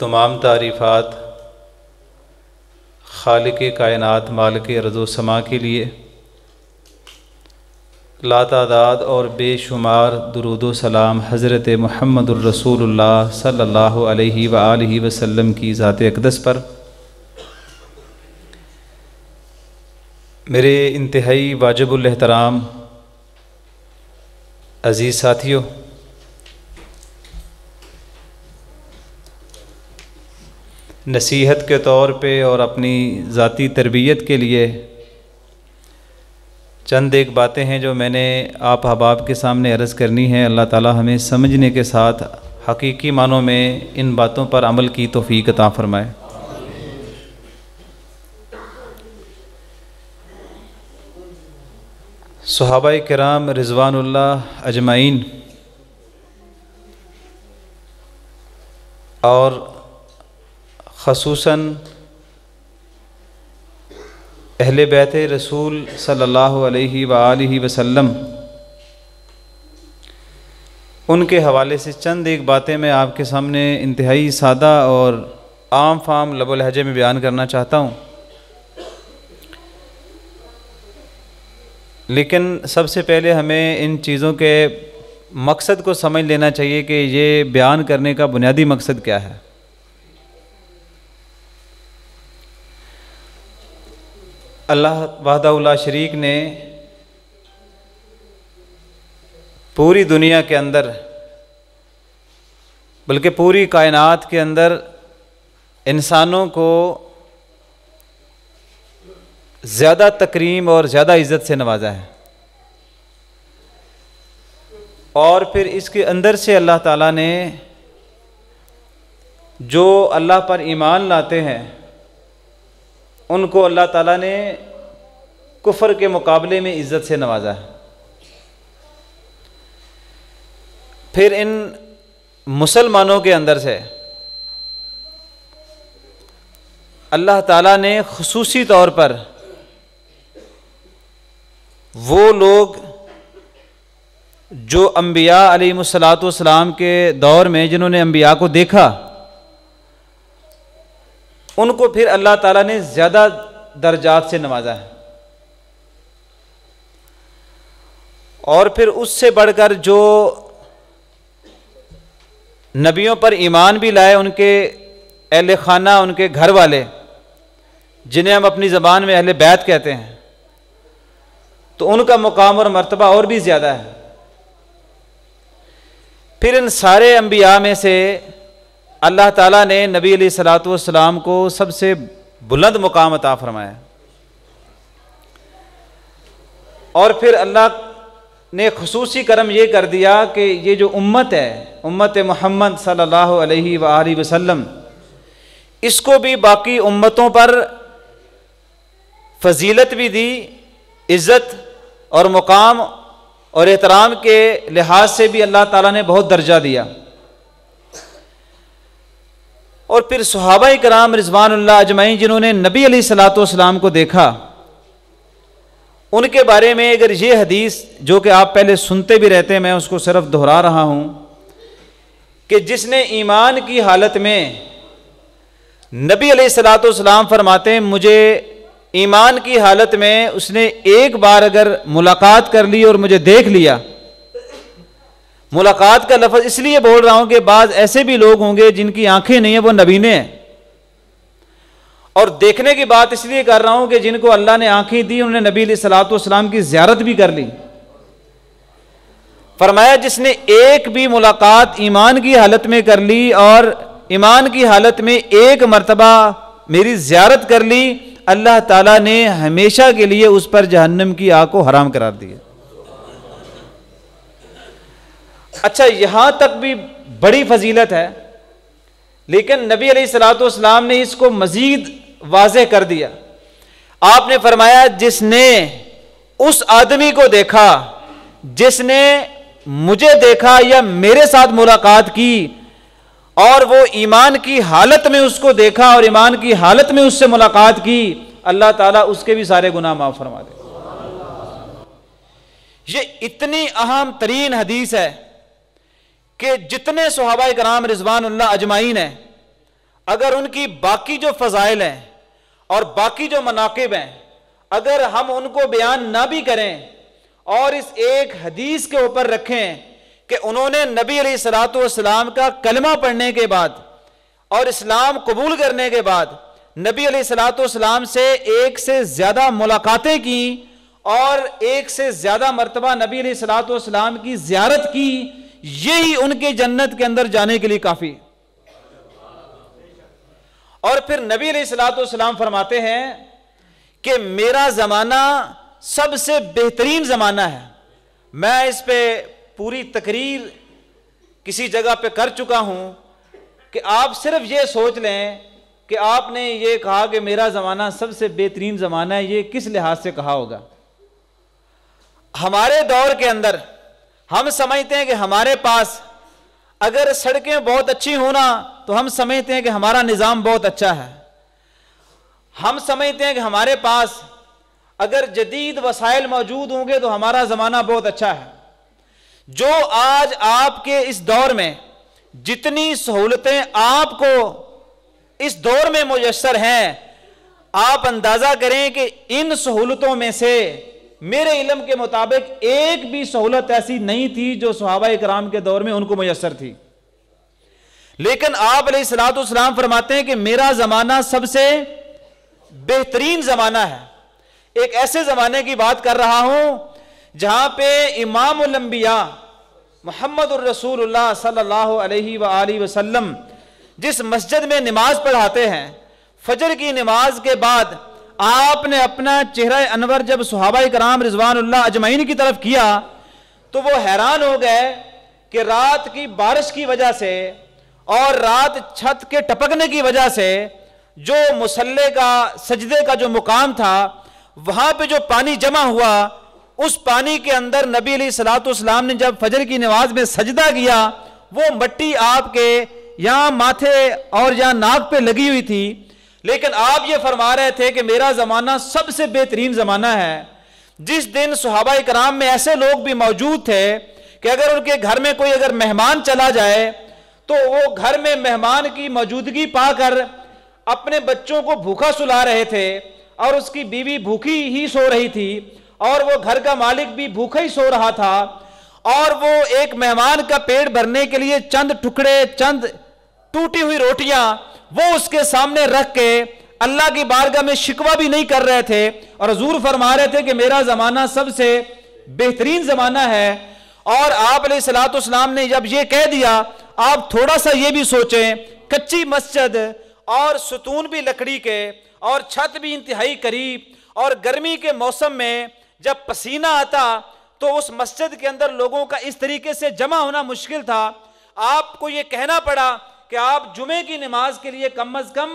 तमाम तारीफ़ात खाल के कायनत माल के रज़ोसमा के लिए। लातादाद और बेशुमार दरुद सलाम हज़रत महमदुलरसूलुल्लाह सल्लल्लाहु अलैहि वआलिहि वसल्लम की ज़ात अकदस पर। मेरे इंतहाई वाजबुल एहतराम, अज़ीज़ साथियों नसीहत के तौर पे और अपनी ज़ाती तरबियत के लिए चंद एक बातें हैं जो मैंने आप अहबाब के सामने अर्ज़ करनी है। अल्लाह ताला हमें समझने के साथ हकीकी मानों में इन बातों पर अमल की तोफ़ी अता फ़रमाए। सहाबा कराम रिजवानुल्ला अजमाइन और खसूस अहल बैत रसूल वआलिहि वसल्लम, उनके हवाले से चंद एक बातें मैं आपके सामने इंतहाई सादा और आम फाम लबो लहजे में बयान करना चाहता हूँ। लेकिन सबसे पहले हमें इन चीज़ों के मकसद को समझ लेना चाहिए कि ये बयान करने का बुनियादी मकसद क्या है। अल्लाह वाहदा शरीक ने पूरी दुनिया के अंदर, बल्कि पूरी कायनात के अंदर इंसानों को ज़्यादा तकरीम और ज़्यादा इज़्ज़त से नवाजा है। और फिर इसके अंदर से अल्लाह ताला ने जो अल्लाह पर ईमान लाते हैं उनको अल्लाह ताला ने कुफर के मुकाबले में इज़्ज़त से नवाजा है। फिर इन मुसलमानों के अंदर से अल्लाह ताला ने खसूसी तौर पर वो लोग जो अम्बिया सलाम के दौर में जिन्होंने अम्बिया को देखा उनको फिर अल्लाह ताला ने ज़्यादा दर्जात से नवाजा है। और फिर उससे बढ़कर जो नबियों पर ईमान भी लाए उनके अहल खाना, उनके घर वाले, जिन्हें हम अपनी ज़बान में अहल बैत कहते हैं तो उनका मुकाम और मर्तबा और भी ज़्यादा है। फिर इन सारे अम्बिया में से अल्लाह ताला ने नबी सलाम को सबसे बुलंद मुकाम अता फरमाया। और फिर अल्लाह ने खसूसी करम ये कर दिया कि ये जो उम्मत है, उम्मत मोहम्मद सल्लल्लाहु अलैहि वसल्लम, इसको भी बाकी उम्मतों पर फजीलत भी दी, इज़्ज़त और मुकाम और एहतराम के लिहाज से भी अल्लाह ताला ने बहुत दर्जा दिया। और फिर सुहाबा कराम रिजवान अजमाई जिन्होंने नबी अली सलाम को देखा, उनके बारे में अगर ये हदीस जो कि आप पहले सुनते भी रहते हैं, मैं उसको सिर्फ़ दोहरा रहा हूँ कि जिसने ईमान की हालत में नबी सलाम फरमाते हैं, मुझे ईमान की हालत में उसने एक बार अगर मुलाकात कर ली और मुझे देख लिया मुलाकात का लफज इसलिए बोल रहा हूँ कि बाज ऐसे भी लोग होंगे जिनकी आँखें नहीं है, वो नबीने हैं। और देखने की बात इसलिए कर रहा हूँ कि जिनको अल्लाह ने आँखें दी, उन्होंने नबी सलाम की ज्यारत भी कर ली। फरमाया, जिसने एक भी मुलाकात ईमान की हालत में कर ली और ईमान की हालत में एक मरतबा मेरी ज्यारत कर ली, अल्लाह ताला ने हमेशा के लिए उस पर जहन्नम की आग को हराम करार दिया। अच्छा यहाँ तक भी बड़ी फजीलत है, लेकिन नबी सलाम ने इसको मजीद वाज कर दिया। आपने फरमाया, जिसने उस आदमी को देखा, जिसने मुझे देखा या मेरे साथ मुलाकात की, और वो ईमान की हालत में उसको देखा और ईमान की हालत में उससे मुलाकात की, अल्लाह ताला उसके भी सारे गुनाह माफ़ फरमा दे। ये इतनी अहम तरीन हदीस है कि जितने सुहाबा कराम रिजवान अजमाइन है, अगर उनकी बाकी जो फ़जाइल हैं और बाकी जो मनाकब हैं, अगर हम उनको बयान ना भी करें और इस एक हदीस के ऊपर रखें कि उन्होंने नबी सलाम का कलमा पढ़ने के बाद और इस्लाम कबूल करने के बाद नबी सलाम से एक से ज़्यादा मुलाकातें की और एक से ज़्यादा मरतबा नबी सलाम की ज्यारत की यही उनके जन्नत के अंदर जाने के लिए काफ़ी। और फिर नबी सलाम फरमाते हैं कि मेरा ज़माना सबसे बेहतरीन ज़माना है। मैं इस पे पूरी तकरीर किसी जगह पे कर चुका हूँ कि आप सिर्फ़ ये सोच लें कि आपने ये कहा कि मेरा ज़माना सबसे बेहतरीन ज़माना है, ये किस लिहाज से कहा होगा? हमारे दौर के अंदर हम समझते हैं कि हमारे पास अगर सड़कें बहुत अच्छी होना तो हम समझते हैं कि हमारा निज़ाम बहुत अच्छा है। हम समझते हैं कि हमारे पास अगर जदीद वसाइल मौजूद होंगे तो हमारा ज़माना बहुत अच्छा है। जो आज आपके इस दौर में जितनी सहूलतें आपको इस दौर में मुयसर हैं, आप अंदाज़ा करें कि इन सहूलतों में से मेरे इलम के मुताबिक एक भी सहूलत ऐसी नहीं थी जो सुहाबा कराम के दौर में उनको मैसर थी। लेकिन आप सलाम फरमाते हैं कि मेरा ज़माना सबसे बेहतरीन ज़माना है। एक ऐसे ज़माने की बात कर रहा हूँ जहाँ पे इमाम उलंबिया मोहम्मद रसूलुल्लाह वसल्लम जिस मस्जिद में नमाज़ पढ़ाते हैं, फजर की नमाज़ के बाद आपने अपना चेहरा अनवर जब सुहाबा कराम रिजवान अजमैन की तरफ़ किया तो वो हैरान हो गए कि रात की बारिश की वजह से और रात छत के टपकने की वजह से जो मुसल्ले का, सजदे का जो मुकाम था, वहाँ पे जो पानी जमा हुआ, उस पानी के अंदर नबी सलाम ने जब फजर की नमाज़ में सजदा किया, वो मट्टी आपके यहाँ माथे और यहाँ नाक पे लगी हुई थी लेकिन आप ये फरमा रहे थे कि मेरा ज़माना सबसे बेहतरीन ज़माना है। जिस दिन सुहाबा कराम में ऐसे लोग भी मौजूद थे कि अगर उनके घर में कोई अगर मेहमान चला जाए तो वो घर में मेहमान की मौजूदगी पाकर अपने बच्चों को भूखा सुला रहे थे और उसकी बीवी भूखी ही सो रही थी और वो घर का मालिक भी भूखा ही सो रहा था और वो एक मेहमान का पेट भरने के लिए चंद टुकड़े, चंद टूटी हुई रोटियाँ, वो उसके सामने रख के अल्लाह की बारगाह में शिकवा भी नहीं कर रहे थे। और हजूर फरमा रहे थे कि मेरा जमाना सबसे बेहतरीन जमाना है। और आप सलाम ने जब ये कह दिया, आप थोड़ा सा ये भी सोचें, कच्ची मस्जिद और सुतून भी लकड़ी के और छत भी इंतहाई करीब और गर्मी के मौसम में जब पसीना आता तो उस मस्जिद के अंदर लोगों का इस तरीके से जमा होना मुश्किल था। आपको ये कहना पड़ा कि आप जुमे की नमाज़ के लिए कम अज कम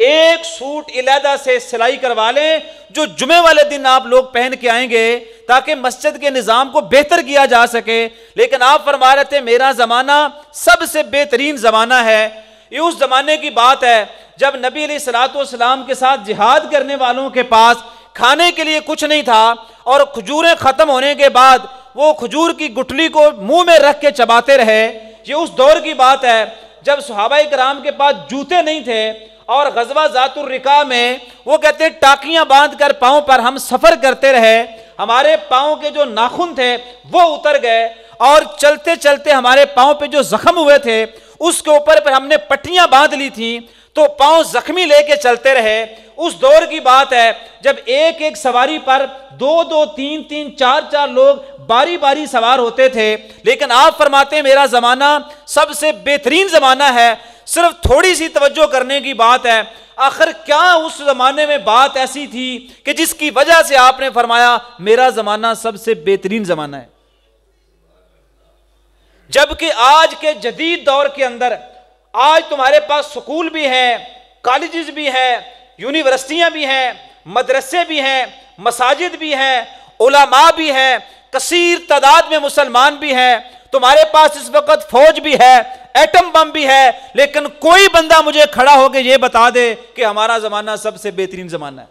एक सूट इलादा से सिलाई करवा लें, जो जुमे वाले दिन आप लोग पहन के आएँगे, ताकि मस्जिद के निज़ाम को बेहतर किया जा सके। लेकिन आप फरमा रहे थे, मेरा ज़माना सबसे बेहतरीन ज़माना है। ये उस ज़माने की बात है, जब नबी सलाम के साथ जिहाद करने वालों के पास खाने के लिए कुछ नहीं था, और खजूरें ख़त्म होने के बाद वो खजूर की गुठली को मुँह में रख के चबाते रहे। ये उस दौर की बात है, जब सुहाबा कराम के पास जूते नहीं थे और गजवा जातुर्रिका में वो कहते टाकियाँ बाँध कर पाँव पर हम सफ़र करते रहे, हमारे पाँव के जो नाखून थे वो उतर गए और चलते चलते हमारे पाँव पे जो जख्म हुए थे, उसके ऊपर पर हमने पट्टियाँ बाँध ली थी तो पाँव जख्मी लेके चलते रहे। उस दौर की बात है, जब एक एक सवारी पर दो दो, तीन तीन, चार चार लोग बारी बारी सवार होते थे। लेकिन आप फरमाते हैं, मेरा जमाना सबसे बेहतरीन जमाना है। सिर्फ़ थोड़ी सी तवज्जो करने की बात है। आखिर क्या उस जमाने में बात ऐसी थी कि जिसकी वजह से आपने फरमाया, मेरा जमाना सबसे बेहतरीन जमाना है? जबकि आज के जदीद दौर के अंदर आज तुम्हारे पास स्कूल भी हैं, कॉलेजेस भी हैं, यूनिवर्सिटियाँ भी हैं, मदरसे भी हैं, मसाजिद भी हैं, उलमा भी हैं, कसीर तादाद में मुसलमान भी हैं, तुम्हारे पास इस वक्त फौज भी है, एटम बम भी है, लेकिन कोई बंदा मुझे खड़ा होकर यह बता दे कि हमारा जमाना सबसे बेहतरीन जमाना है।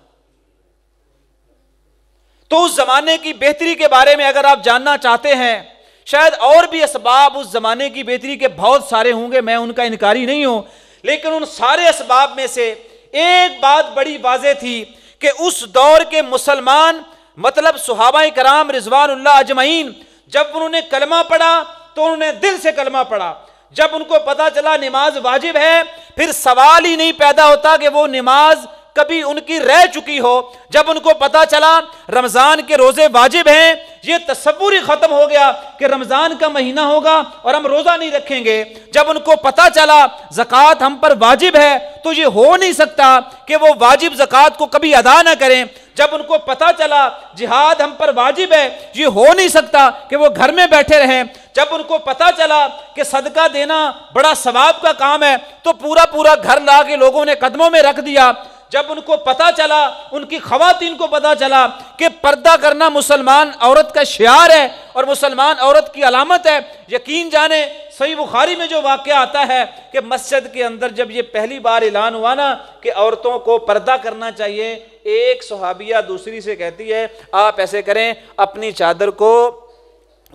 तो उस जमाने की बेहतरी के बारे में अगर आप जानना चाहते हैं शायद और भी इसबाब उस जमाने की बेहतरी के बहुत सारे होंगे, मैं उनका इनकारी नहीं हूँ, लेकिन उन सारे इसबाब में से एक बात बड़ी वाजे थी कि उस दौर के मुसलमान मतलब सुहाबा कराम रिजवान अजमैन जब उन्होंने कलमा पढ़ा तो उन्होंने दिल से कलमा पढ़ा। जब उनको पता चला नमाज़ वाजिब है, फिर सवाल ही नहीं पैदा होता कि वो नमाज़ कभी उनकी रह चुकी हो। जब उनको पता चला रमज़ान के रोज़े वाजिब हैं, ये तस्वुर ही खत्म हो गया कि रमज़ान का महीना होगा और हम रोजा नहीं रखेंगे। जब उनको पता चला जक़ात हम पर वाजिब है तो ये हो नहीं सकता कि वो वाजिब जक़ात को कभी अदा ना करें। जब उनको पता चला जिहाद हम पर वाजिब है, ये हो नहीं सकता कि वो घर में बैठे रहें। जब उनको पता चला कि सदका देना बड़ा सवाब का काम है तो पूरा पूरा घर ला के लोगों ने कदमों में रख दिया। जब उनको पता चला, उनकी खातन को पता चला कि पर्दा करना मुसलमान औरत का शार है और मुसलमान औरत की अलामत है, यकीन जाने सही बुखारी में जो वाक्य आता है कि मस्जिद के अंदर जब ये पहली बार ऐलान हुआ ना कि औरतों को पर्दा करना चाहिए, एक सुहाबिया दूसरी से कहती है, आप ऐसे करें, अपनी चादर को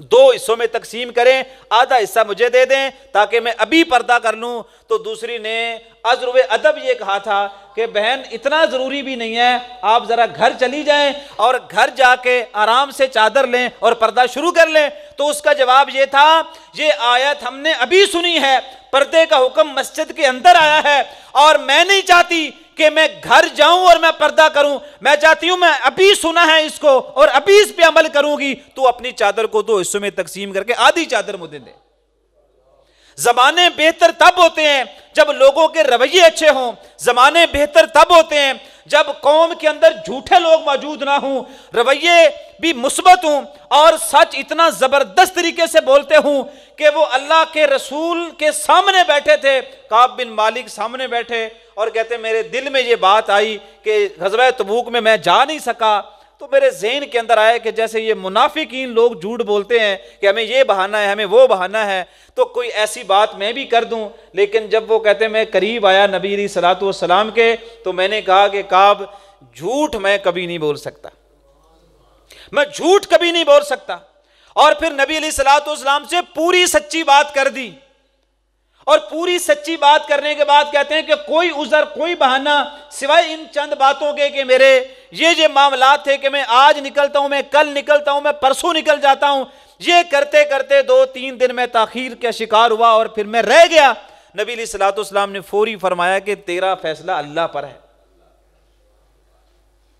दो हिस्सों में तकसीम करें, आधा हिस्सा मुझे दे दें, ताकि मैं अभी पर्दा कर लूँ। तो दूसरी ने अजरुब अदब ये कहा था कि, बहन, इतना ज़रूरी भी नहीं है, आप ज़रा घर चली जाएँ और घर जाके आराम से चादर लें और पर्दा शुरू कर लें। तो उसका जवाब ये था, ये आयत हमने अभी सुनी है, पर्दे का हुक्म मस्जिद के अंदर आया है और मैं नहीं चाहती कि मैं घर जाऊँ और मैं पर्दा करूँ। मैं चाहती हूँ मैं अभी सुना है इसको और अभी इस पे अमल करूँगी। तो अपनी चादर को दो हिस्सों में तकसीम करके आधी चादर मुझे दे। जमाने बेहतर तब होते हैं जब लोगों के रवैये अच्छे हों। जमाने बेहतर तब होते हैं जब कौम के अंदर झूठे लोग मौजूद ना हों। रवैये भी मुस्बत हों और सच इतना ज़बरदस्त तरीके से बोलते हूँ कि वो अल्लाह के रसूल के सामने बैठे थे। काब बिन मालिक सामने बैठे और कहते, मेरे दिल में ये बात आई कि गजब तबूक में मैं जा नहीं सका। तो मेरे जहन के अंदर आया कि जैसे ये मुनाफिकीन लोग झूठ बोलते हैं कि हमें ये बहाना है, हमें वो बहाना है तो कोई ऐसी बात मैं भी कर दूँ। लेकिन जब वो कहते हैं, मैं करीब आया नबी सलाम के तो मैंने कहा कि काब, झूठ मैं कभी नहीं बोल सकता। मैं झूठ कभी नहीं बोल सकता। और फिर नबी सलाम से पूरी सच्ची बात कर दी। और पूरी सच्ची बात करने के बाद कहते हैं कि कोई उजर, कोई बहाना सिवाय इन चंद बातों के कि मेरे ये ये मामला थे कि मैं आज निकलता हूँ, मैं कल निकलता हूँ, मैं परसों निकल जाता हूँ। ये करते करते दो, तीन दिन में ताखीर का शिकार हुआ और फिर मैं रह गया। नबी सलाम ने फौरी फरमाया कि तेरा फैसला अल्लाह पर है।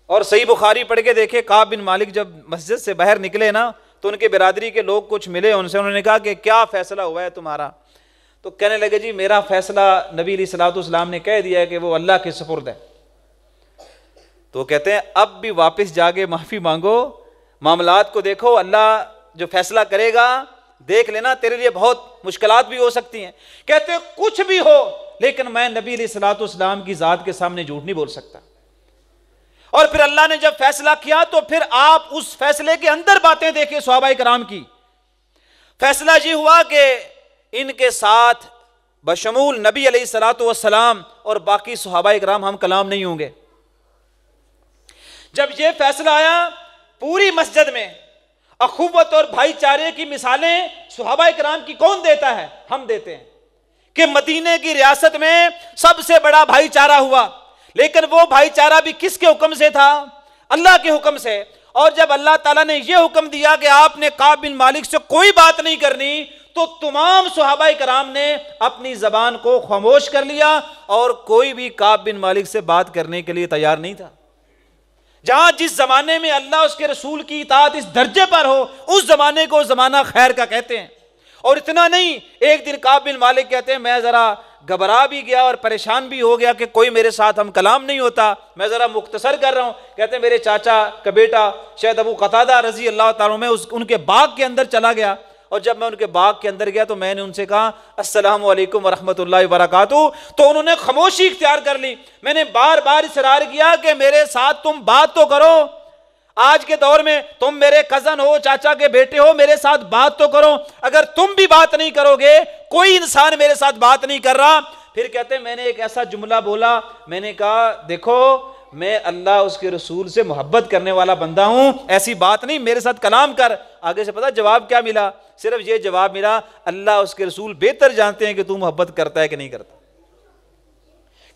और सही बुखारी पढ़ के देखे, काब बिन मालिक जब मस्जिद से बाहर निकले ना तो उनके बिरादरी के लोग कुछ मिले, उनसे उन्होंने कहा कि क्या फैसला हुआ है तुम्हारा? तो कहने लगे, जी, मेरा फैसला नबी सलाम ने कह दिया है कि वो अल्लाह के सपुर्द है। तो कहते हैं, अब भी वापस जाके माफ़ी मांगो, मामलात को देखो, अल्लाह जो फैसला करेगा, देख लेना, तेरे लिए बहुत मुश्किल भी हो सकती हैं। कहते हैं, कुछ भी हो, लेकिन मैं नबी सलाम की ज़ात के सामने झूठ नहीं बोल सकता। और फिर अल्लाह ने जब फैसला किया तो फिर आप उस फैसले के अंदर बातें देखें स्वाभाई कराम की। फैसला ये हुआ कि इनके साथ बशमूल नबी सलाम और बाकी सुहाबा कराम हम कलाम नहीं होंगे। जब यह फैसला आया पूरी मस्जिद में अखुवत और भाईचारे की मिसालें सुहाबा कराम की कौन देता है? हम देते हैं कि मदीने की रियासत में सबसे बड़ा भाईचारा हुआ। लेकिन वो भाईचारा भी किसके हुक्म से था? अल्लाह के हुक्म से। और जब अल्लाह ताला ने यह हुक्म दिया कि आपने काब बिन मालिक से कोई बात नहीं करनी तो तमाम सुहाबा कराम ने अपनी जबान को खामोश कर लिया और कोई भी काब बिन मालिक से बात करने के लिए तैयार नहीं था। जहाँ जिस जमाने में अल्लाह उसके रसूल की इतात इस दर्जे पर हो, उस जमाने को जमाना खैर का कहते हैं। और इतना नहीं, एक दिन काब बिन मालिक कहते हैं, मैं जरा घबरा भी गया और परेशान भी हो गया कि कोई मेरे साथ हम कलाम नहीं होता। मैं ज़रा मुख्तसर कर रहा हूँ। कहते हैं, मेरे चाचा का बेटा, शायद अबू कतादा रज़ी अल्लाह ताला में उस, उनके बाग के अंदर चला गया। और जब मैं उनके बाग के अंदर गया तो मैंने उनसे कहा, अस्सलाम वालेकुम वरहमतुल्लाहि तो उन्होंने खामोशी इख्तियार कर ली। मैंने बार बार इसरार किया कि मेरे साथ तुम बात तो करो। आज के दौर में तुम मेरे कज़न हो, चाचा के बेटे हो, मेरे साथ बात तो करो। अगर तुम भी बात नहीं करोगे, कोई इंसान मेरे साथ बात नहीं कर रहा। फिर कहते मैंने एक ऐसा जुमला बोला। मैंने कहा, देखो मैं अल्लाह उसके रसूल से मोहब्बत करने वाला बंदा हूँ, ऐसी बात नहीं, मेरे साथ कलाम कर। आगे से पता जवाब क्या मिला? सिर्फ़ ये जवाब मिला, अल्लाह उसके रसूल बेहतर जानते हैं कि तू मोहब्बत करता है कि नहीं करता।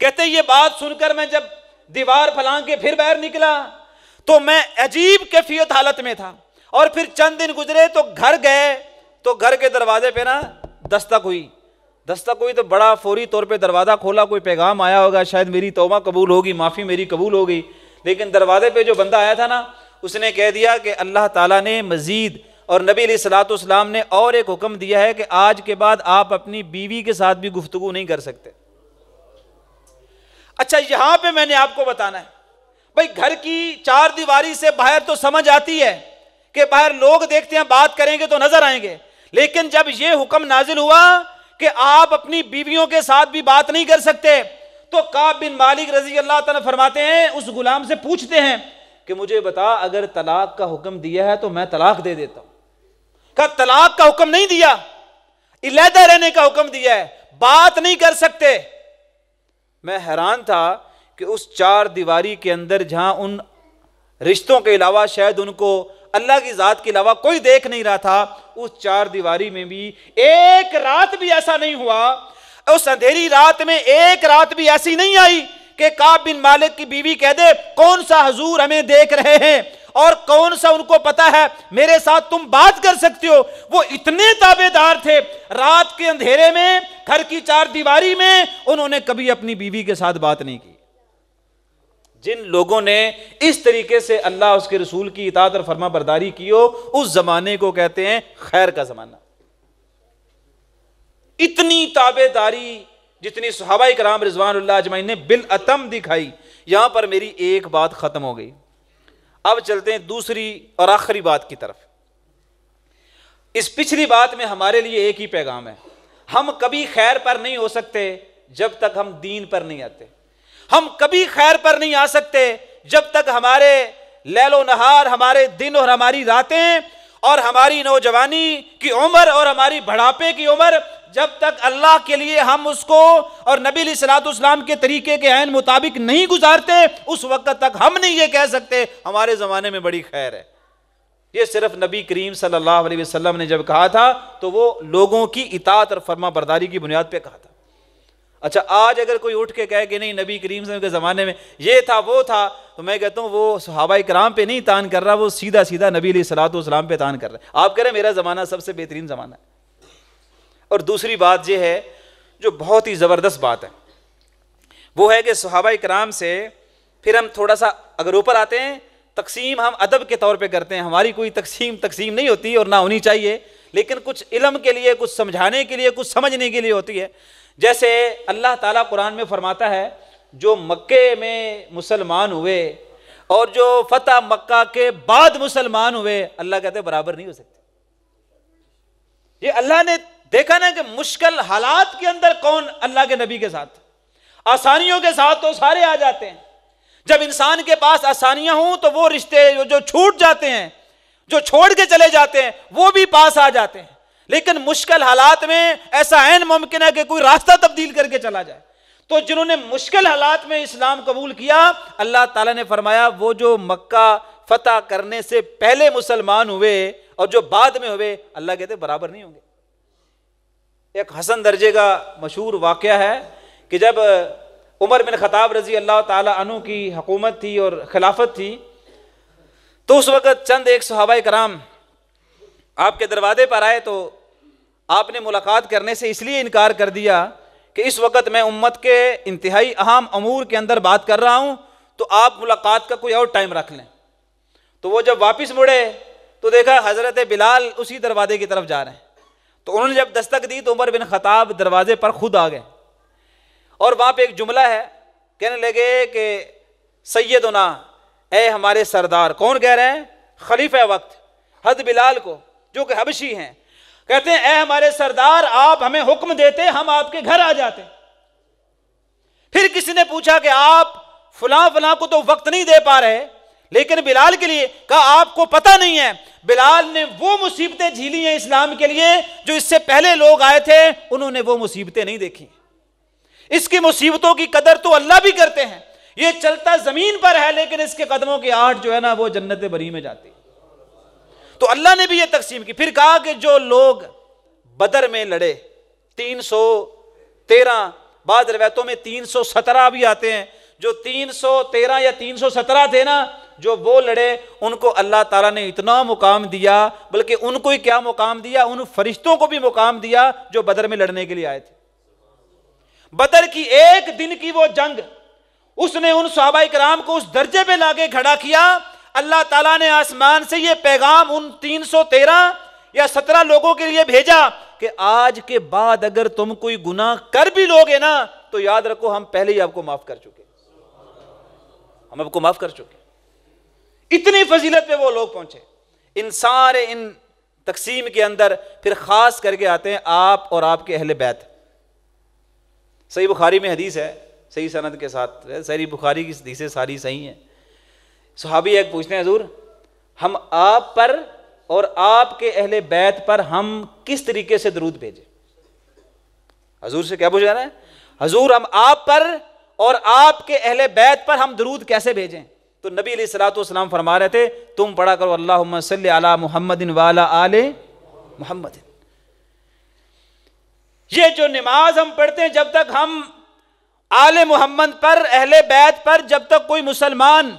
कहते ये बात सुनकर मैं जब दीवार फलांग के फिर बाहर निकला तो मैं अजीब कैफियत हालत में था। और फिर चंद दिन गुजरे तो घर गए तो घर के दरवाजे पे ना दस्तक हुई। दस्तक कोई तो बड़ा फौरी तौर पे दरवाज़ा खोला, कोई पैगाम आया होगा, शायद मेरी तोबा कबूल होगी, माफ़ी मेरी कबूल होगी। लेकिन दरवाजे पे जो बंदा आया था ना, उसने कह दिया कि अल्लाह ताला ने मज़ीद और नबी सलाम ने और एक हुक्म दिया है कि आज के बाद आप अपनी बीवी के साथ भी गुफ्तु नहीं कर सकते। अच्छा यहाँ पे मैंने आपको बताना है, भाई घर की चार दीवारी से बाहर तो समझ आती है कि बाहर लोग देखते हैं, बात करेंगे तो नज़र आएँगे। लेकिन जब ये हुक्म नाजिल हुआ कि आप अपनी बीवियों के साथ भी बात नहीं कर सकते। तो काब बिन मालिक रज़ी अल्लाह फरमाते हैं, उस गुलाम से पूछते हैं कि मुझे बता, अगर तलाक का हुक्म दिया है तो मैं तलाक दे देता हूँ। का तलाक का हुक्म नहीं दिया, इलेदा रहने का हुक्म दिया है, बात नहीं कर सकते। मैं हैरान था कि उस चार दीवारी के अंदर जहाँ उन रिश्तों के अलावा शायद उनको अल्लाह की ज़ात के अलावा कोई देख नहीं रहा था। उस चार दीवारी में भी एक रात भी ऐसा नहीं हुआ। उस अंधेरी रात में एक रात भी ऐसी नहीं आई कि काब बिन मालिक की बीवी कह दे, कौन सा हजूर हमें देख रहे हैं? और कौन सा उनको पता है? मेरे साथ तुम बात कर सकते हो। वो इतने ताबेदार थे। रात के अंधेरे में, घर की चार दीवारी में, उन्होंने कभी अपनी बीवी के साथ बात नहीं की। जिन लोगों ने इस तरीके से अल्लाह उसके रसूल की इतात और फर्मा बरदारी की हो, उस जमाने को कहते हैं खैर का जमाना। इतनी ताबेदारी जितनी सहाबा कराम रिजवान अजमाइन ने बिल अतम दिखाई, यहाँ पर मेरी एक बात खत्म हो गई। अब चलते हैं दूसरी और आखिरी बात की तरफ़। इस पिछली बात में हमारे लिए एक ही पैगाम है। हम कभी खैर पर नहीं हो सकते जब तक हम दीन पर नहीं आते। हम कभी खैर पर नहीं आ सकते जब तक हमारे लैलो नहार, हमारे दिन और हमारी रातें और हमारी नौजवानी की उम्र और हमारी बढ़ापे की उम्र, जब तक अल्लाह के लिए हम उसको और नबी सलाम के तरीके के आयन मुताबिक नहीं गुजारते, उस वक्त तक हम नहीं ये कह सकते, हमारे ज़माने में बड़ी खैर है। ये सिर्फ़ नबी करीम सल्लल्लाहु अलैहि वसल्लम ने जब कहा था तो वो लोगों की इतात और फर्मा बरदारी की बुनियाद पे कहा था। अच्छा आज अगर कोई उठ के कहे कि नहीं, नबी करीम के ज़माने में ये था, वो था तो मैं कहता हूँ, वो सहाबा कराम पे नहीं तान कर रहा, वो सीधा सीधा नबी सलाम पे तान कर रहा है। आप कह रहे हैं, मेरा ज़माना सबसे बेहतरीन ज़माना है। और दूसरी बात यह है, जो बहुत ही ज़बरदस्त बात है, वो है कि सहाबा कराम से फिर हम थोड़ा सा, अगर ऊपर आते हैं, तकसीम हम अदब के तौर पे करते हैं। हमारी कोई तकसीम तकसीम नहीं होती और ना होनी चाहिए, लेकिन कुछ इलम के लिए, कुछ समझाने के लिए, कुछ समझने के लिए होती है। जैसे अल्लाह ताला कुरान में फरमाता है, जो मक्के में मुसलमान हुए और जो फतेह मक्का के बाद मुसलमान हुए, अल्लाह कहते बराबर नहीं हो सकते। ये अल्लाह ने देखा ना कि मुश्किल हालात के अंदर कौन अल्लाह के नबी के साथ, आसानियों के साथ तो सारे आ जाते हैं। जब इंसान के पास आसानियाँ हों तो वो रिश्ते जो छूट जाते हैं, जो छोड़ के चले जाते हैं, वो भी पास आ जाते हैं। लेकिन मुश्किल हालात में ऐसा एन मुमकिन है कि कोई रास्ता तब्दील करके चला जाए। तो जिन्होंने मुश्किल हालात में इस्लाम कबूल किया, अल्लाह ताला ने फरमाया, वो जो मक्का फतह करने से पहले मुसलमान हुए और जो बाद में हुए, अल्लाह कहते बराबर नहीं होंगे। एक हसन दर्जे का मशहूर वाक़ है कि जब उमर बिन ख़ताब रज़ी अल्लाह तु की हकूमत थी और खिलाफत थी तो उस वक़्त चंद एक सहाबा कराम आपके दरवाजे पर आए तो आपने मुलाकात करने से इसलिए इनकार कर दिया कि इस वक्त मैं उम्मत के इंतहाई अहम अमूर के अंदर बात कर रहा हूँ तो आप मुलाकात का कोई और टाइम रख लें। तो वो जब वापस मुड़े तो देखा हज़रत बिलाल उसी दरवाजे की तरफ़ जा रहे हैं। तो उन्होंने जब दस्तक दी तो उमर बिन खताब दरवाजे पर खुद आ गए। और वहाँ पे एक जुमला है, कहने लगे कि सैदना ए हमारे सरदार, कौन कह रहे हैं? खलीफा वक्त, हद बिलाल को, जो कि हबशी हैं कहते हैं ए हमारे सरदार, आप हमें हुक्म देते, हम आपके घर आ जाते। फिर किसी ने पूछा कि, आप फुला फुला को तो वक्त नहीं दे पा रहे, लेकिन बिलाल के लिए? कहा, आपको पता नहीं है, बिलाल ने वो मुसीबतें झीली हैं इस्लाम के लिए, जो इससे पहले लोग आए थे, उन्होंने वो मुसीबतें नहीं देखी। इसकी मुसीबतों की कदर तो अल्लाह भी करते हैं। ये चलता ज़मीन पर है, लेकिन इसके कदमों की आठ जो है ना, वो जन्नत बरी में जाती तो अल्लाह ने भी ये तकसीम की। फिर कहा कि जो लोग बदर में लड़े, तीन सौ तेरह, बाद रवायतों में तीन सौ सत्रह भी आते हैं, जो तीन सौ तेरह या तीन सौ सत्रह थे ना, जो वो लड़े, उनको अल्लाह ताला ने इतना मुकाम दिया, बल्कि उनको ही क्या मुकाम दिया? उन फरिश्तों को भी मुकाम दिया, जो बदर में लड़ने के लिए आए थे। बदर की एक दिन की वो जंग, उसने उन सहाबा कराम को उस दर्जे पे लाके खड़ा किया अल्लाह ताला ने आसमान से ये पैगाम उन 313 या 17 लोगों के लिए भेजा कि आज के बाद अगर तुम कोई गुनाह कर भी लोगे ना तो याद रखो हम पहले ही आपको माफ़ कर चुके हम आपको माफ़ कर चुके इतनी फजीलत पे वो लोग पहुँचे। इन सारे, इन तकसीम के अंदर फिर खास करके आते हैं आप और आपके अहले बैत। सही बुखारी में हदीस है, सही सनद के साथ, सही बुखारी की हदीसें सारी सही हैं। सुहाबी एक पूछते हैं, हजूर, हम आप पर और आपके अहले बैत पर हम किस तरीके से दरूद भेजें? हजूर से क्या पूछा रहा है? हजूर, हम आप पर और आपके अहले बैत पर हम दरूद कैसे भेजें? तो नबी सलाम फरमा रहे थे, तुम पढ़ा करो अल्लाह अला मोहम्मद वाला आले मोहम्मद ये जो नमाज़ हम पढ़ते हैं, जब तक हम आले मोहम्मद पर, अहले बैत पर, जब तक कोई मुसलमान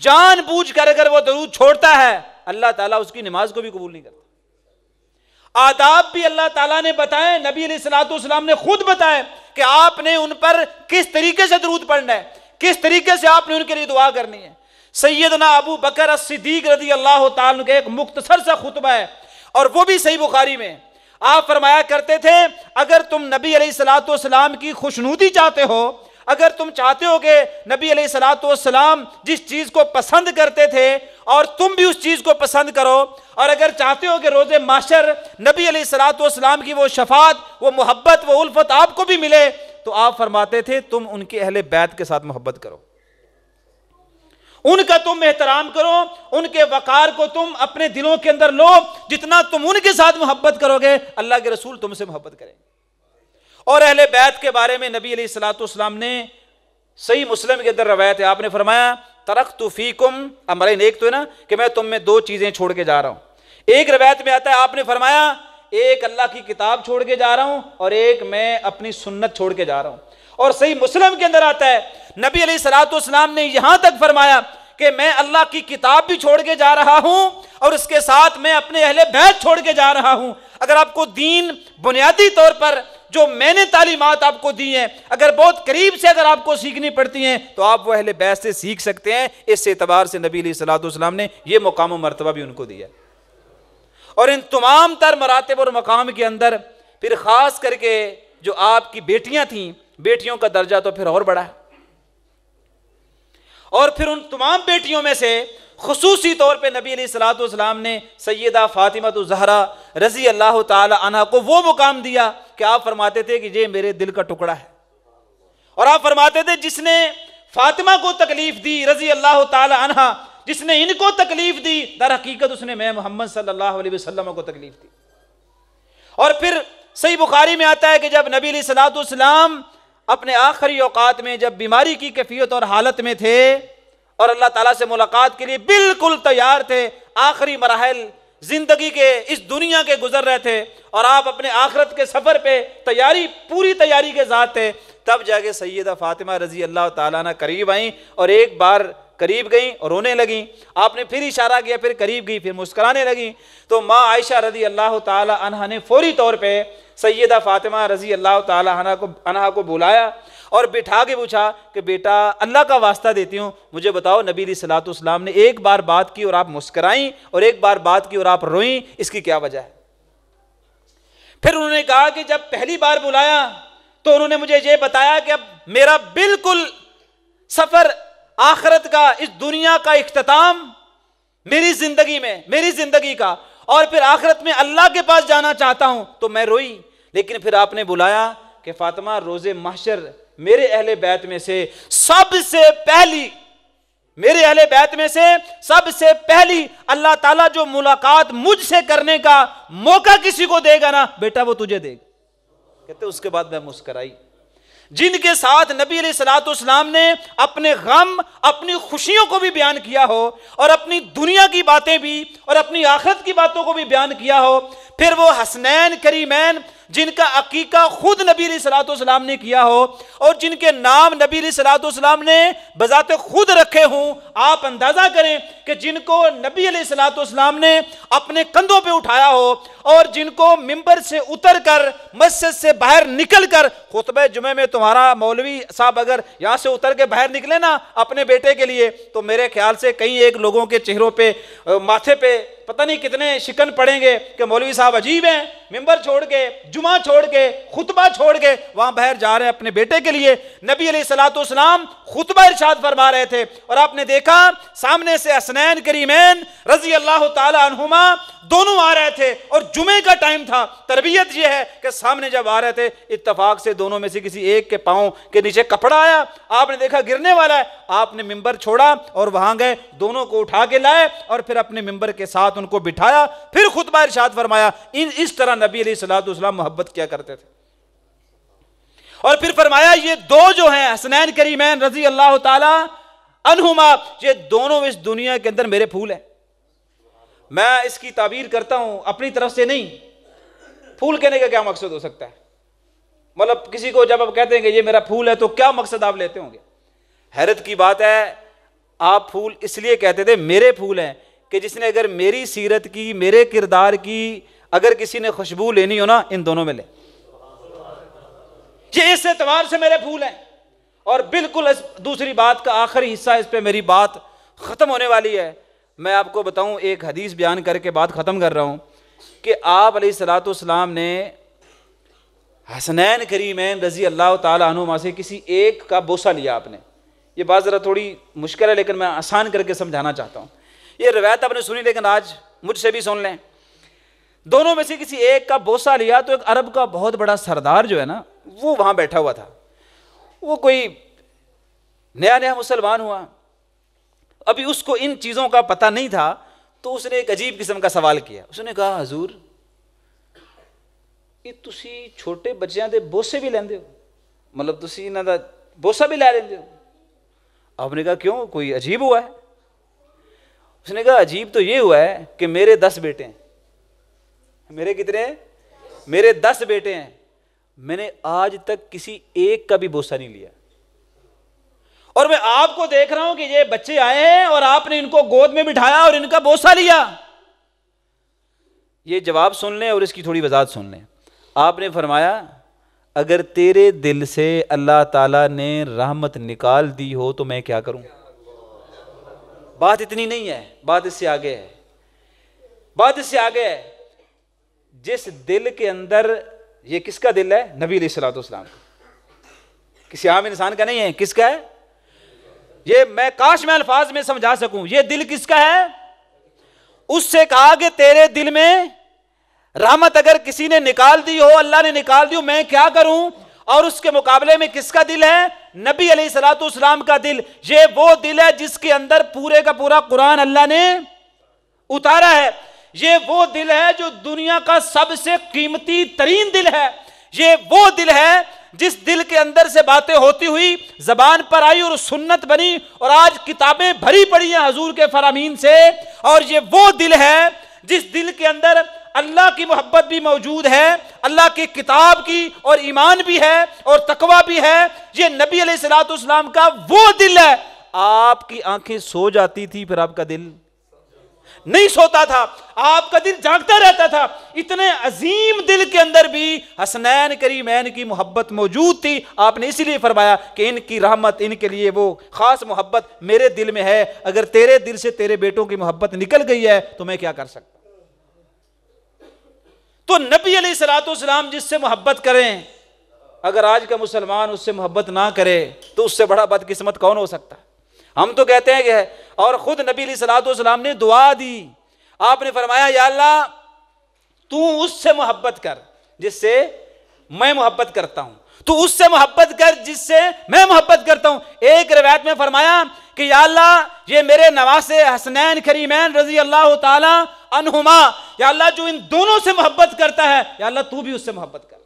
जान बूझ कर अगर वो दरूद छोड़ता है, अल्लाह ताला उसकी नमाज़ को भी कबूल नहीं करता। आदाब भी अल्लाह ताला ने बताए नबी सलाम ने खुद बताए कि आपने उन पर किस तरीके से दरूद पढ़ना है, किस तरीके से आपने उनके लिए दुआ करनी है। सैदना अबू बकर सिद्दीक रदी अल्लाह के एक मुख्तसर सा खुतबा है, और वो भी सही बुखारी में। आप फरमाया करते थे, अगर तुम नबी सलाम की खुशनूदी चाहते हो अगर तुम चाहते हो कि नबी सलाम जिस चीज़ को पसंद करते थे और तुम भी उस चीज़ को पसंद करो, और अगर चाहते हो कि रोज़े माशर नबी सलाम की वो शफात, वो मोहब्बत, वो उल्फत आपको भी मिले तो आप फरमाते थे, तुम उनके अहले बैत के साथ मोहब्बत करो। उनका तुम एहतराम करो, उनके वकार को तुम अपने दिलों के अंदर लो, जितना तुम उनके साथ मोहब्बत करोगे, अल्लाह के रसूल तुमसे मोहब्बत करेंगे। और अहले बैत के बारे में नबी सलाम ने सही मुस्लिम के अंदर रवायत है। आपने फरमाया तरक तुफीकुम अमरिन। एक तो है ना कि मैं तुम में दो चीज़ें छोड़ के जा रहा हूँ। एक रवायत में आता है, आपने फरमाया, एक अल्लाह की किताब छोड़ के जा रहा हूँ और एक मैं अपनी सुन्नत छोड़ के जा रहा हूँ। और सही मुस्लिम के अंदर आता है, नबी सलाम ने यहाँ तक फरमाया कि मैं अल्लाह की किताब भी छोड़ के जा रहा हूँ और उसके साथ मैं अपने अहले बैत छोड़ के जा रहा हूँ। अगर आपको दीन बुनियादी तौर पर जो मैंने तालीमत आपको दी हैं, अगर बहुत करीब से अगर आपको सीखनी पड़ती हैं तो आप वो अहले बैत से सीख सकते हैं। इस एतबार से नबी सलाम ने यह मुकाम मरतबा भी उनको दिया और इन तमाम तर मरातब और मकाम के अंदर, फिर ख़ास करके जो आपकी बेटियाँ थीं, बेटियों का दर्जा तो फिर और है। और फिर उन तमाम बेटियों में से खसूसी तौर पे नबी सलाम ने सैदा फ़ातिमा तो जहरा रज़ी अल्लाह तहा को वो मुकाम दिया कि आप फरमाते थे कि ये मेरे दिल का टुकड़ा है। और आप फरमाते थे जिसने फातिमा को तकलीफ़ दी रज़ी अल्लाह तहा जिसने इनको तकलीफ़ दी, दर हकीकत उसने मैं मोहम्मद सल्लल्लाहु अलैहि को तकलीफ़ दी। और फिर सही बुखारी में आता है कि जब नबी सलाम अपने आखिरी औकात में जब बीमारी की कैफियत और हालत में थे और अल्लाह ताला से मुलाकात के लिए बिल्कुल तैयार थे। आखिरी मराहल ज़िंदगी के, इस दुनिया के गुजर रहे थे और आप अपने आखरत के सफ़र पे तैयारी, पूरी तैयारी के साथ थे। तब जाके सैदा फातिमा रज़ी अल्लाह ताला करीब आई और एक बार करीब गई और रोने लगी। आपने फिर इशारा किया, फिर करीब गई, फिर मुस्कुराने लगी। तो माँ आयशा रज़ी अल्लाह तहा ने फौरी तौर पर सैदा फातिमा रज़ी अल्लाह तहा को, अनहा को बुलाया और बिठा के पूछा कि बेटा, अल्लाह का वास्ता देती हूँ। मुझे बताओ, नबी सलाम ने एक बार बात की और आप मुस्कराई और एक बार बात की और आप रोई, इसकी क्या वजह है? फिर उन्होंने कहा कि जब पहली बार बुलाया तो उन्होंने मुझे ये बताया कि अब मेरा बिल्कुल सफ़र आखरत का, इस दुनिया का इख्ताम मेरी ज़िंदगी में, मेरी ज़िंदगी का। और फिर आखरत में अल्लाह के पास जाना चाहता हूँ तो मैं रोई। लेकिन फिर आपने बुलाया कि फातिमा रोज़े माशर मेरे अहले बैत में से सबसे पहली, मेरे अहले बैत में से सबसे पहली अल्लाह ताला जो मुलाकात मुझसे करने का मौका किसी को देगा ना, बेटा वो तुझे देगा। कहते उसके बाद मैं मुस्कराई। जिनके साथ नबी सलाम ने अपने गम, अपनी खुशियों को भी बयान किया हो और अपनी दुनिया की बातें भी और अपनी आखिरत की बातों को भी बयान किया हो, फिर वो हसनैन करीमैन जिनका अकीका खुद नबी सलाम ने किया हो और जिनके नाम नबी सलाम ने बजाते खुद रखे हों, आप अंदाज़ा करें कि जिनको नबी सलाम ने अपने कंधों पे उठाया हो और जिनको मिंबर से उतर कर मस्जिद से बाहर निकल कर खुतब जुमे में तुम्हारा मौलवी साहब अगर यहाँ से उतर के बाहर निकले ना अपने बेटे के लिए तो मेरे ख्याल से कई एक लोगों के चेहरों पे माथे पे पता नहीं कितने शिकन पड़ेंगे कि मौलवी साहब अजीब हैं, मिंबर छोड़ के जुमा छोड़ के, खुतबा छोड़ के वहाँ बाहर जा रहे हैं अपने बेटे के लिए। नबी सलाम खुतबा इरशाद फरमा रहे थे और आपने देखा, सामने से असनैन करीमैन रज़ी अल्लाह तुमा दोनों आ रहे थे और जुमे का टाइम था। तरबियत यह है कि सामने जब आ रहे थे इतफाक से दोनों में से किसी एक के पाँव के नीचे कपड़ा आया। आपने देखा गिरने वाला है। आपने मिंबर छोड़ा और वहाँ गए, दोनों को उठा के लाए और फिर अपने मिंबर के साथ उनको बिठाया। फिर खुतबा इरशाद फरमाया, इन इस तरह नबी सलाम मोहब्बत किया करते थे। और फिर फरमाया, ये दो जो हैं, हसनैन करीमैन रज़ी अल्लाह तहुमा ये दोनों इस दुनिया के अंदर मेरे फूल हैं। मैं इसकी ताबीर करता हूँ, अपनी तरफ़ से नहीं। फूल कहने का क्या मकसद हो सकता है? मतलब किसी को जब आप कहते हैं कि ये मेरा फूल है तो क्या मकसद आप लेते होंगे? हैरत की बात है, आप फूल इसलिए कहते थे, मेरे फूल हैं कि जिसने अगर मेरी सीरत की, मेरे किरदार की अगर किसी ने खुशबू लेनी हो ना, इन दोनों में ले। ये इस एतवार से मेरे फूल हैं। और बिल्कुल इस दूसरी बात का आखिरी हिस्सा इस पर मेरी बात ख़त्म होने वाली है। मैं आपको बताऊँ, एक हदीस बयान करके बात ख़त्म कर रहा हूँ कि आप सलाम ने हसनैन करीमैन रज़ी अल्लाह तुमा से किसी एक का बोसा लिया आपने। ये बात ज़रा थोड़ी मुश्किल है, लेकिन मैं आसान करके समझाना चाहता हूँ। ये रवायत आपने सुनी, लेकिन आज मुझसे भी सुन लें। दोनों में से किसी एक का बोसा लिया तो एक अरब का बहुत बड़ा सरदार जो है ना, वो वहाँ बैठा हुआ था। वो कोई नया नया मुसलमान हुआ। अभी उसको इन चीज़ों का पता नहीं था तो उसने एक अजीब किस्म का सवाल किया। उसने कहा, हजूर, ये तुसी छोटे बच्चों के बोसे भी लेंदे हो? मतलब तुसी इन्हों का बोसा भी लै लेंदे हो? आपने कहा, क्यों? कोई अजीब हुआ है? उसने कहा, अजीब तो ये हुआ है कि मेरे दस बेटे हैं। मेरे कितने मेरे दस बेटे हैं। मैंने आज तक किसी एक का भी बोसा नहीं लिया। और मैं आपको देख रहा हूँ कि ये बच्चे आए हैं और आपने इनको गोद में बिठाया और इनका बोसा लिया। ये जवाब सुन लें और इसकी थोड़ी वजाहत सुन लें। आपने फरमाया, अगर तेरे दिल से अल्लाह ताला ने रहमत निकाल दी हो तो मैं क्या करूँ? बात इतनी नहीं है, बात इससे आगे है। बात इससे आगे है। जिस दिल के अंदर ये किसका दिल है? नबी सलाम किसी आम इंसान का नहीं है? किसका है? ये मैं काश में अल्फाज में समझा सकूँ, ये दिल किसका है? उससे कहा कि तेरे दिल में रहमत अगर किसी ने निकाल दी हो, अल्लाह ने निकाल दी हो, मैं क्या करूँ? और उसके मुकाबले में किसका दिल है? नबी अली सलाम का दिल। ये वो दिल है जिसके अंदर पूरे का पूरा कुरान अल्लाह ने उतारा है। ये वो दिल है जो दुनिया का सबसे कीमती तरीन दिल है। ये वो दिल है जिस दिल के अंदर से बातें होती हुई, जबान पर आई और सुन्नत बनी और आज किताबें भरी पड़ी हैं हजूर के फरामीन से। और ये वो दिल है जिस दिल के अंदर अल्लाह की मोहब्बत भी मौजूद है, अल्लाह की किताब की और ईमान भी है और तकवा भी है। ये नबी सलाम का वो दिल है। आपकी आँखें सो जाती थी फिर आपका दिल नहीं सोता था। आपका दिल जागता रहता था। इतने अजीम दिल के अंदर भी हसनैन करीमैन की मोहब्बत मौजूद थी। आपने इसीलिए फरमाया कि इनकी रहमत, इनके लिए वो खास मोहब्बत मेरे दिल में है। अगर तेरे दिल से तेरे बेटों की मोहब्बत निकल गई है तो मैं क्या कर सकता? तो नबी सलाम जिससे मोहब्बत करें, अगर आज का मुसलमान उससे मोहब्बत ना करे तो उससे बड़ा बदकिस्मत कौन हो सकता? है हम तो कहते हैं कि और खुद नबी सलाम ने दुआ दी। आपने फरमाया अल्लाह, तू उससे मोहब्बत कर, जिससे मैं मोहब्बत करता हूँ। तू उससे मोहब्बत कर, जिससे मैं मोहब्बत करता हूँ। एक रवायत में फरमाया कि अल्लाह, ये मेरे नवासे हसनैन करीमैन रज़ी अल्लाह तहुमा या जो इन दोनों से मोहब्बत करता है, या अल्लाह, तू भी उससे मोहब्बत कर।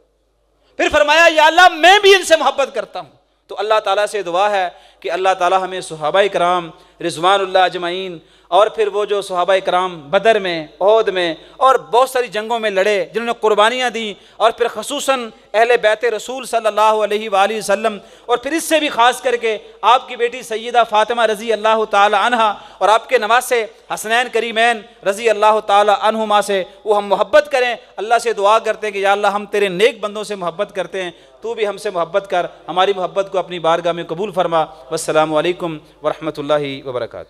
फिर फरमाया मैं भी इनसे मोहब्बत करता हूँ। तो अल्लाह ताला से दुआ है कि अल्लाह ताला हमें सुहाबा कराम रिजवान अजमाइन और फिर वो जो सहाबा कराम बदर में अहद में और बहुत सारी जंगों में लड़े, जिन्होंने कुर्बानियाँ दी और फिर खसूस अहल बैत रसूल अलैहि वसल्लम और फिर इससे भी ख़ास करके आपकी बेटी सैदा फ़ातिमा रज़ी अल्लाह तहा और आपके नवासे हसनैन करीमैन रज़ी अल्लाह तहुमा से वो हम मोहब्बत करें। अल्लाह से दुआ करते हैं कि या अल्लाह हम तेरे नेक बंदों से मोहब्बत करते हैं। तू भी हमसे मोहब्बत कर, हमारी मोहब्बत को अपनी बारगाह में कबूल फरमा। वसलम वरहमल वर्का